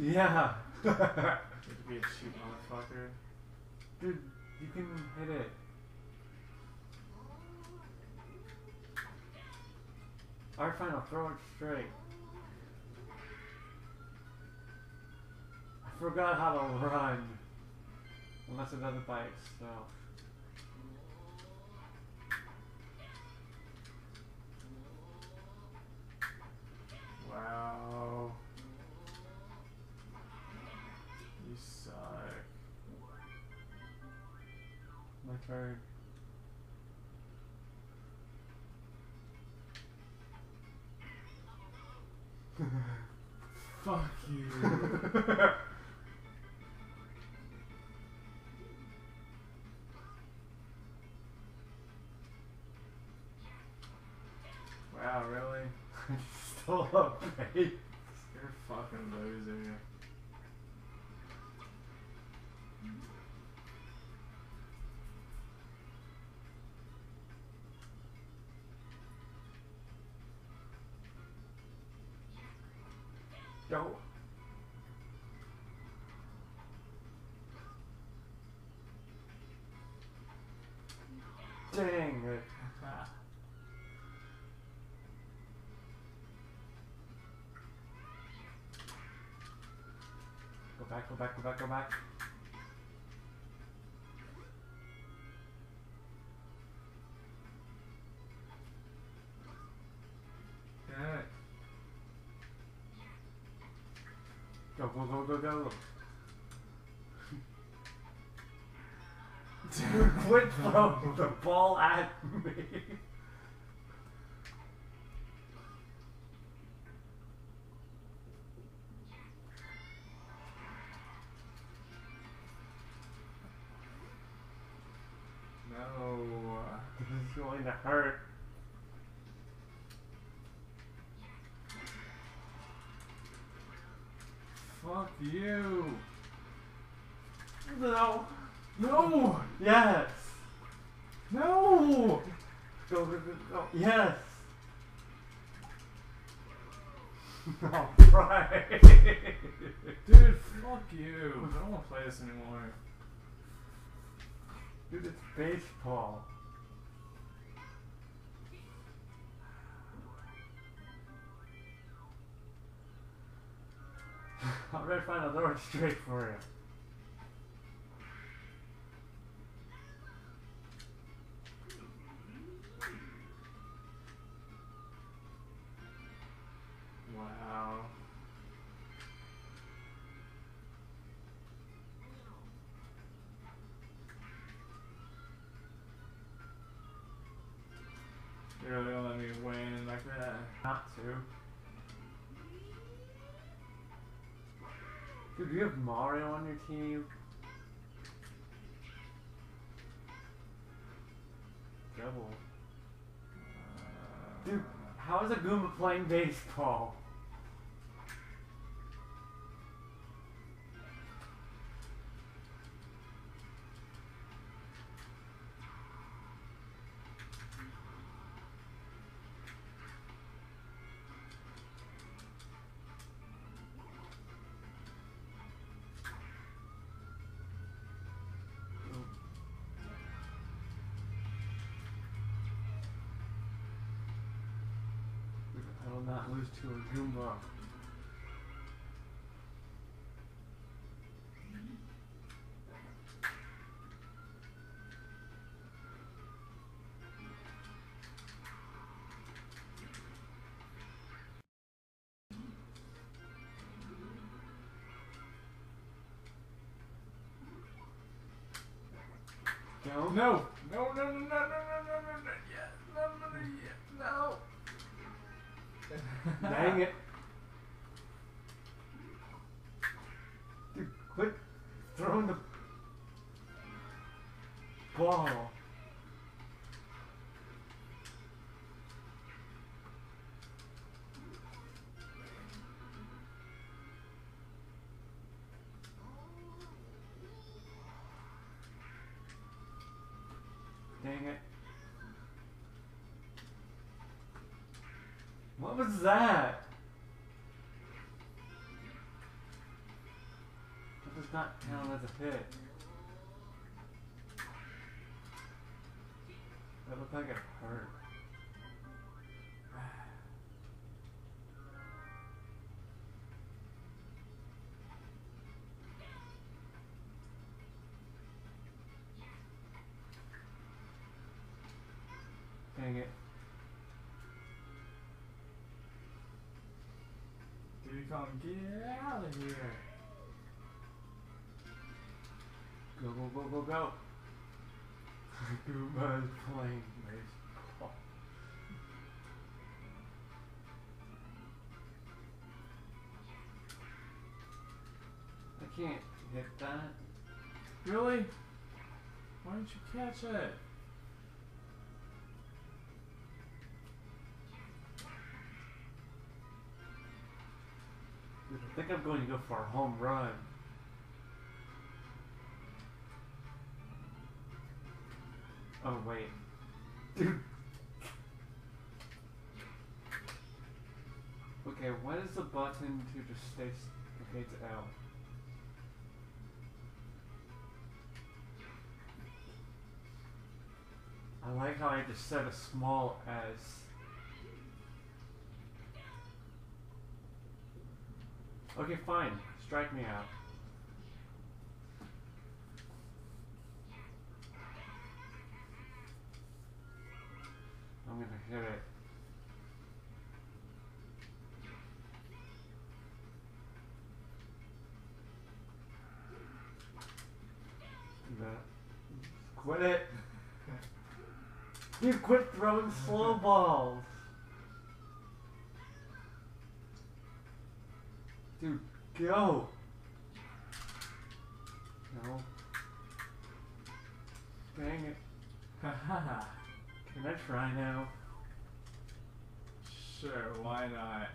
Yeah. You to be a cheap motherfucker. Dude, you can hit it. Alright, fine, I'll throw it straight. I forgot how to run. Unless it doesn't by itself. Fuck you. wow, really? Still a bait. You're a fucking loser. Dang. Go back, go back, go back, go back. Damn. Go, go, go, go, go. Quit throwing the ball at me. No. This is going to hurt. Fuck you. No. No! Yes. No! Go, go, go. Yes. All right. Dude, fuck you. I don't want to play this anymore. Dude, it's baseball. I'm gonna find a throw straight for you. Do you have Mario on your team? Double. Dude, how is a Goomba playing baseball? not lose to a Goomba. No, no, no, no, no, no. Nah, Daeng. was that? That does not count as a hit. That looked like. Come get out of here. Go, go, go, go, go. Goomba is playing baseball. I can't hit that. Really? Why didn't you catch it? Think I'm going to go for a home run. Oh, wait. Dude. Okay, what is the button to just stay. Okay, it's L. I like how I just set a small S. Okay, fine. Strike me out. I'm gonna hit it. Quit it! You quit throwing slow balls! Dude, go! No. Dang it. Haha. Can I try now? sure, why not?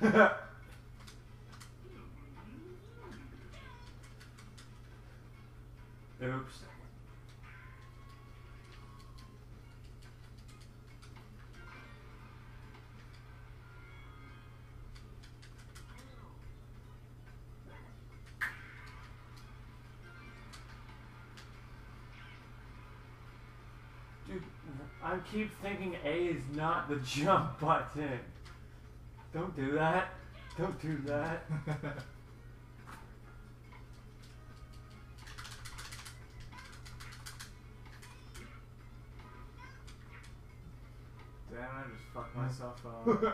Oops. I keep thinking A is not the jump button. Don't do that. Don't do that. Damn, I just fucked myself up.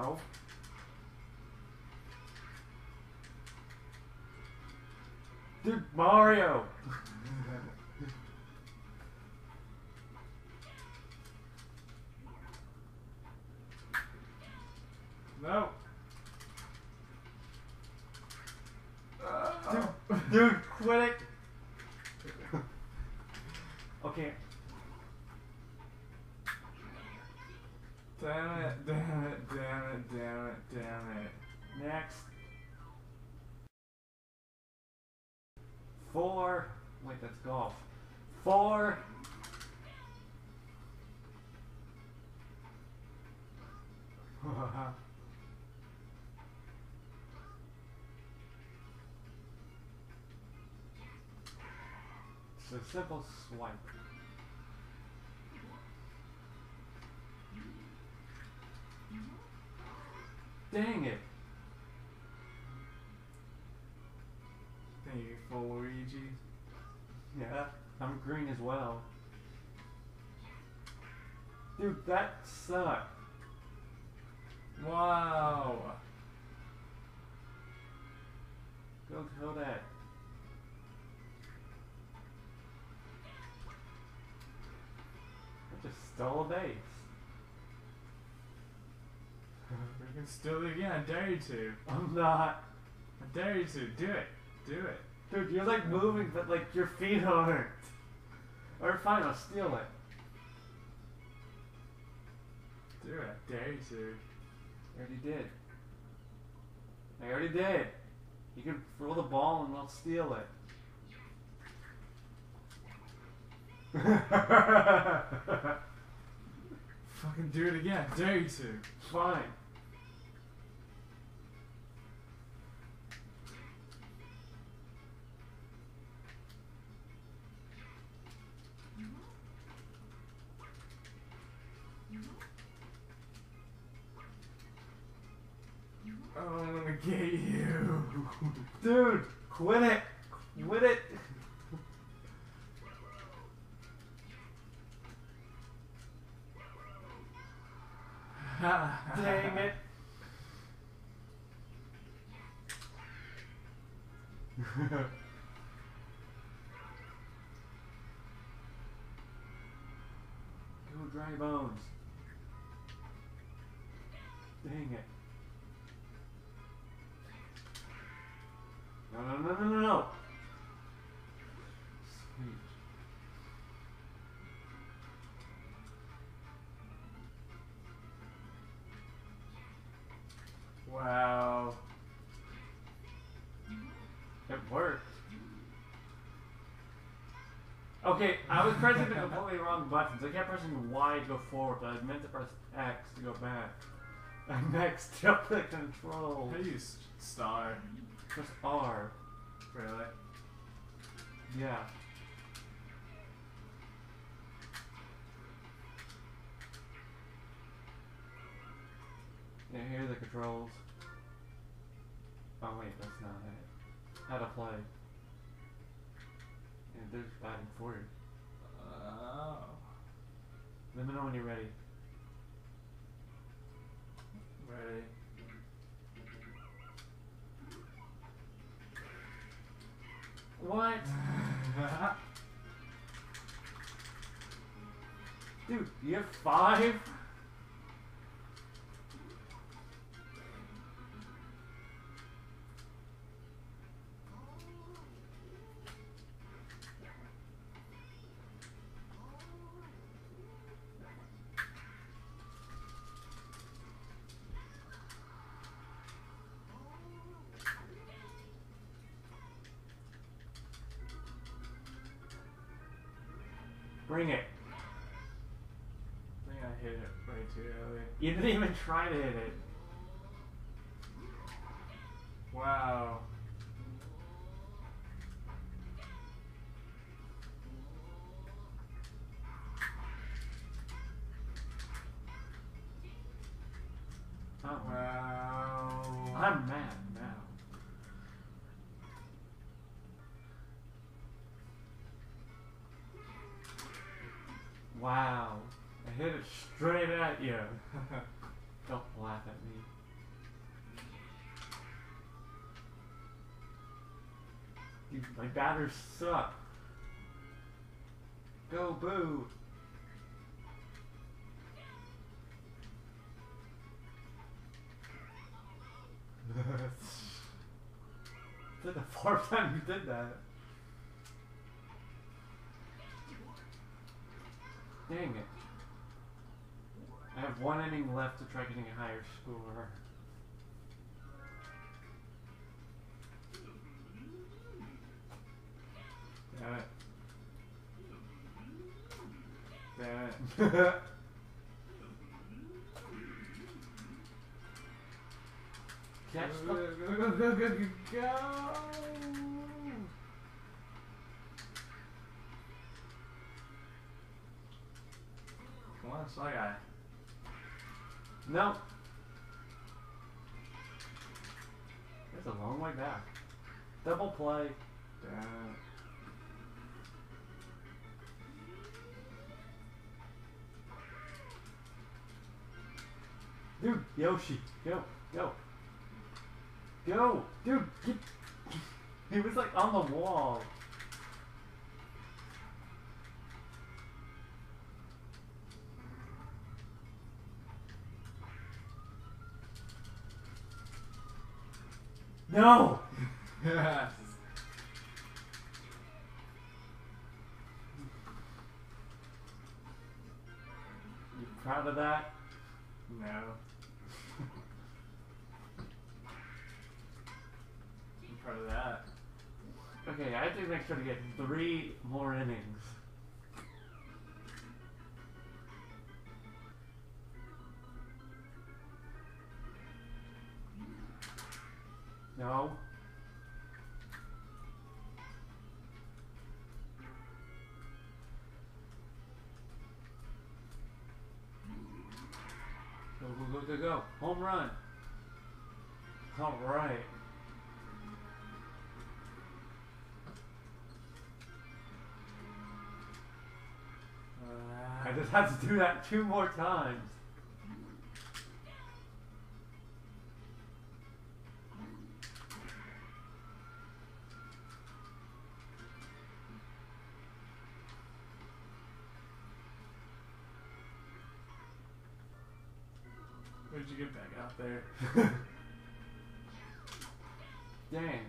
No. Dude, Mario! no. Uh-huh. Dude, dude, quit it! okay, Damn it, damn it, damn it, damn it, damn it. next. Four. Wait, that's golf. Four. it's a simple swipe. Dang it. Thank you for Luigi. Yeah, I'm green as well. Dude, that sucked. Wow. Go that. I just stole a base. We can still do it again. I dare you to. I'm not. I dare you to. Do it. Do it. Dude, you're like moving, but like your feet aren't. Or fine, I'll steal it. Do it. I dare you to. I already did. I already did. You can throw the ball and I'll steal it. Fucking do it again. Dare you to. Fine. Get you. Dude, quit it. Quit it. Dang it. Go dry bones. Dang it. No, no, no, no, no, no. Sweet. Wow. It worked. Okay, I was pressing the completely wrong buttons. I kept pressing Y to go forward, but I meant to press X to go back. I maxed up the control. How star? Press R. Really? Yeah. Yeah, here are the controls. Oh wait, that's not it. How to play. Yeah, there's batting for you. Oh. Let me know when you're ready. Ready. What? Dude, you have five? Bring it. I think I hit it way too early. You didn't even try to hit it. Wow. I hit it straight at you. Don't laugh at me. Dude, my batters suck. Go boo. This is the fourth time you did that. Dang it. I have one inning left to try getting a higher score. Damn it. Damn it. Catch the go, go, go, go, go, go. Come on, Shy Guy. No. It's a long way back. Double play. Damn. Dude, Yoshi, go, go. Go! Dude, get. He was like on the wall. No! You proud of that? No. part of that. Okay, I have to make sure to get three more innings. No. Go, go, go, go, go. Home run. All right. Uh, I just have to do that two more times. Get back out there? Dang.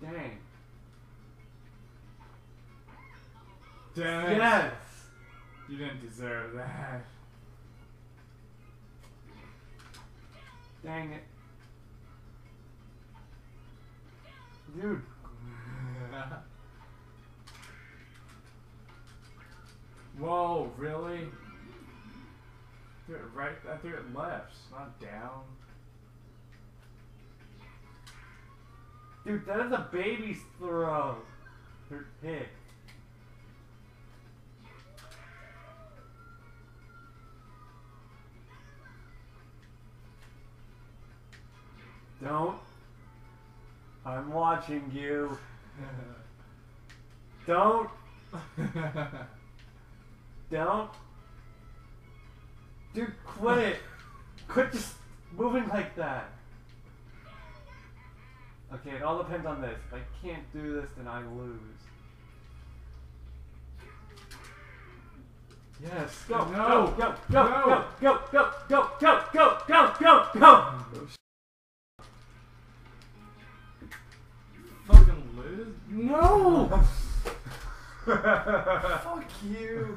Dang. Damn it. Yes! You didn't deserve that. Dang it. Dude. Whoa, really? Threw it right. Uh, I threw it left, not down. Dude, that is a baby's throw. Or hit. Don't. I'm watching you. Don't. Don't. Dude, quit it. Quit just moving like that. Okay, it all depends on this. If I can't do this, then I lose. Yes. Go. No. Go. Go. Go. No. Go. Go. Go. Go. Go. Go. Go. Go. Fucking lose? No. Fuck you.